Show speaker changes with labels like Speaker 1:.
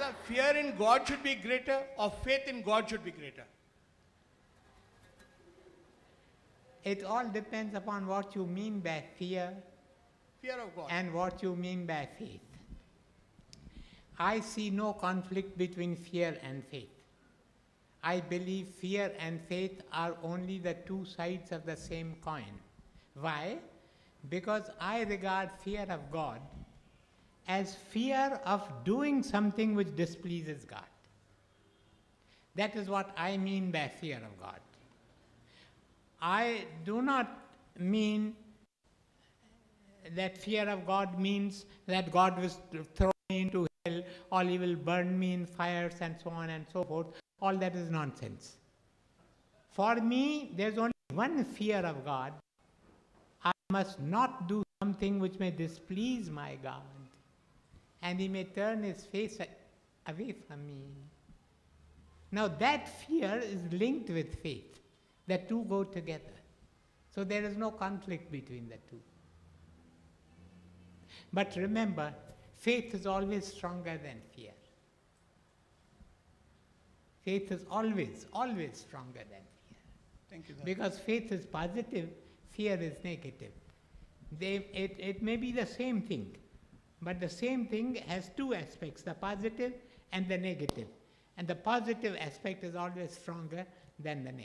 Speaker 1: Dada, fear in God should be greater or faith in God should be greater?
Speaker 2: It all depends upon what you mean by fear
Speaker 1: Fear of God.
Speaker 2: and what you mean by faith. I see no conflict between fear and faith. I believe fear and faith are only the two sides of the same coin. Why? Because I regard fear of God as fear of doing something which displeases God. That is what I mean by fear of God. I do not mean that fear of God means that God will throw me into hell or he will burn me in fires and so on and so forth. All that is nonsense. For me, there's only one fear of God. I must not do something which may displease my God, and he may turn his face uh, away from me. Now, that fear is linked with faith. The two go together. So, there is no conflict between the two. But remember, faith is always stronger than fear. Faith is always, always stronger than fear.
Speaker 1: Thank you, Dada.
Speaker 2: Because faith is positive, fear is negative. They, it, it may be the same thing, but the same thing has two aspects the positive and the negative. And the positive aspect is always stronger than the negative.